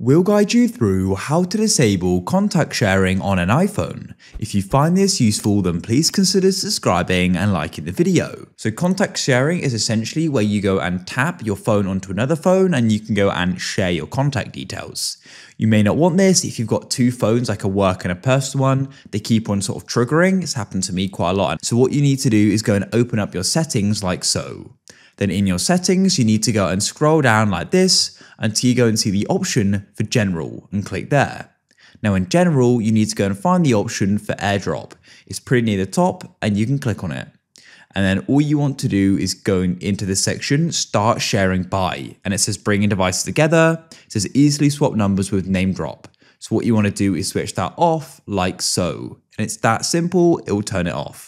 We'll guide you through how to disable contact sharing on an iPhone. If you find this useful, then please consider subscribing and liking the video. So contact sharing is essentially where you go and tap your phone onto another phone and you can go and share your contact details. You may not want this if you've got two phones, like a work and a personal one. They keep on sort of triggering. It's happened to me quite a lot. So what you need to do is go and open up your settings like so. Then in your settings, you need to go and scroll down like this until you go and see the option for general and click there. Now in general, you need to go and find the option for airdrop. It's pretty near the top and you can click on it. And then all you want to do is go into this section, start sharing by, and it says bringing devices together. It says easily swap numbers with NameDrop. So what you want to do is switch that off like so. And it's that simple, it will turn it off.